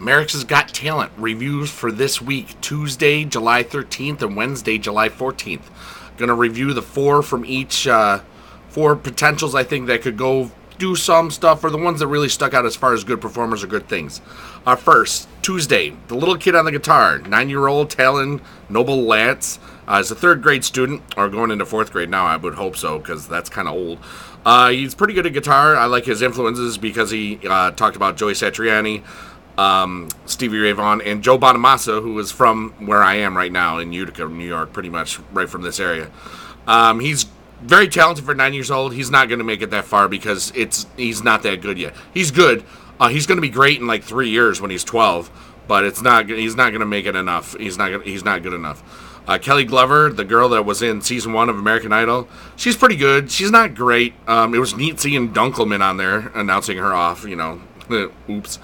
America's Got Talent reviews for this week, Tuesday, July 13th, and Wednesday, July 14th. Gonna review the four from each, uh, four potentials I think that could go do some stuff, or the ones that really stuck out as far as good performers or good things. Uh, first, Tuesday, the little kid on the guitar, nine year old Tallan Noble Latz. Uh, is a third grade student, or going into fourth grade now, I would hope so, because that's kind of old. Uh, he's pretty good at guitar. I like his influences because he uh, talked about Joey Satriani, um, Stevie Ray Vaughan, and Joe Bonamassa, who is from where I am right now in Utica, New York, pretty much right from this area. Um, he's very talented for nine years old. He's not going to make it that far because it's he's not that good yet. He's good. Uh, he's going to be great in like three years when he's twelve, but it's not. He's not going to make it enough. He's not. Gonna, he's not good enough. Uh, Kelly Glover, the girl that was in season one of American Idol, she's pretty good. She's not great. Um, it was neat seeing Dunkleman on there announcing her off. You know, oops.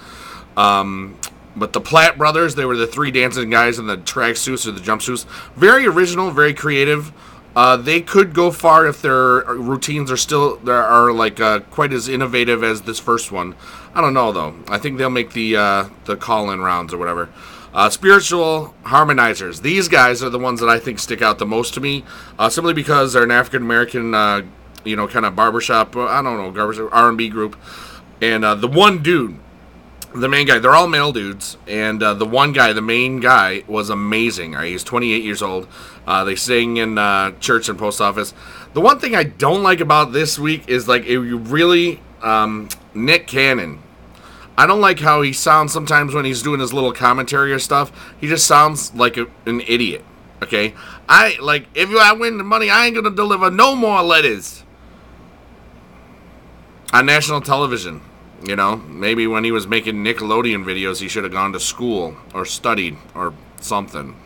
Um, but the Platt brothers, they were the three dancing guys in the tracksuits or the jumpsuits. Very original, very creative. Uh, they could go far if their routines are still are like uh, quite as innovative as this first one. I don't know though. I think they'll make the uh, the call-in rounds or whatever. Uh, spiritual harmonizers. These guys are the ones that I think stick out the most to me, uh, simply because they're an African American, uh, you know, kind of barbershop. I don't know, R and B group, and the one dude the main guy. They're all male dudes, and uh, the one guy, the main guy, was amazing. Right? He's 28 years old. Uh, they sing in uh, church and post office. The one thing I don't like about this week is like it really um, Nick Cannon. I don't like how he sounds sometimes when he's doing his little commentary or stuff. He just sounds like a, an idiot. Okay, I like if I win the money, I ain't gonna deliver no more letters on national television. You know, maybe when he was making Nickelodeon videos, he should have gone to school or studied or something.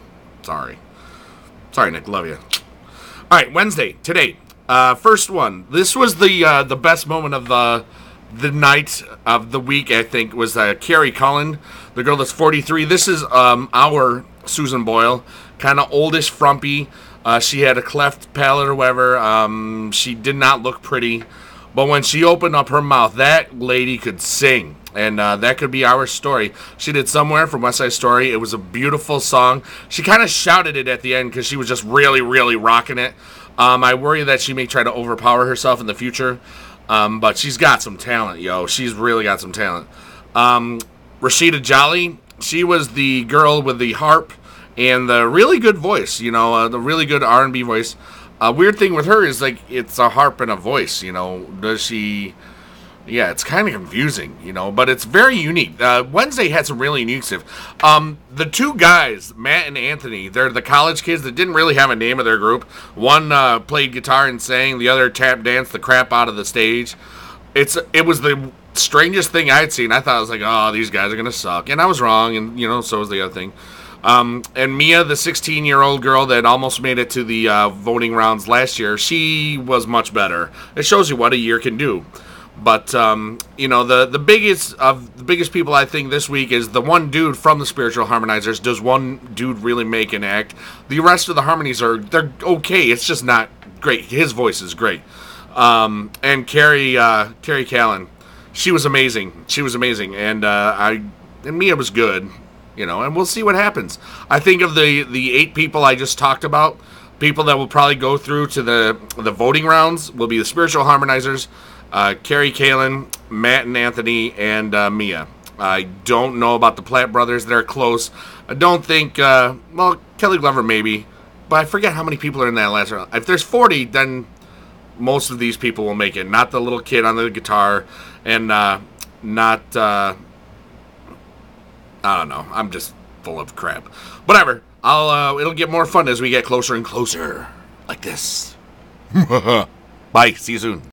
Sorry. Sorry, Nick. Love you. All right, Wednesday today. Uh, first one. This was the uh, the best moment of the the night of the week. I think was uh, Kari Callin, the girl that's 43. This is um, our Susan Boyle, kind of oldish, frumpy. Uh, she had a cleft palate or whatever. Um, she did not look pretty. But when she opened up her mouth, that lady could sing. And uh, that could be our story. She did Somewhere from West Side Story. It was a beautiful song. She kind of shouted it at the end because she was just really, really rocking it. Um, I worry that she may try to overpower herself in the future. Um, but she's got some talent, yo. She's really got some talent. Um, Rashida Jolley, she was the girl with the harp and the really good voice, you know, uh, the really good R&B voice. A weird thing with her is like it's a harp and a voice. You know, does she? Yeah, it's kind of confusing, you know, but it's very unique. Uh, Wednesday had some really unique stuff. Um, the two guys, Matt and Anthony, they're the college kids that didn't really have a name of their group. One uh, played guitar and sang, the other tap danced the crap out of the stage. It's it was the strangest thing I'd seen. I thought I was like, oh, these guys are gonna suck, and I was wrong, and you know, so was the other thing. Um, and Mia, the 16 year old girl that almost made it to the uh, voting rounds last year, she was much better. It shows you what a year can do. But um, you know the the biggest of the biggest people I think this week is the one dude from the Spiritual Harmonizers. Does one dude really make an act? The rest of the harmonies are they're okay. It's just not great. His voice is great. Um, and Kari uh, Kari Callin, she was amazing. She was amazing, and uh, I and Mia was good you know, and we'll see what happens. I think of the the eight people I just talked about, people that will probably go through to the the voting rounds will be the spiritual harmonizers, uh, Kari Callin, Matt and Anthony, and uh, Mia. I don't know about the Platt brothers; they're close. I don't think. Uh, well, Kelly Glover maybe, but I forget how many people are in that last round. If there's 40, then most of these people will make it. Not the little kid on the guitar, and uh, not uh, I don't know. I'm just full of crap. Whatever. I'll. Uh, it'll get more fun as we get closer and closer, like this. Bye. See you soon.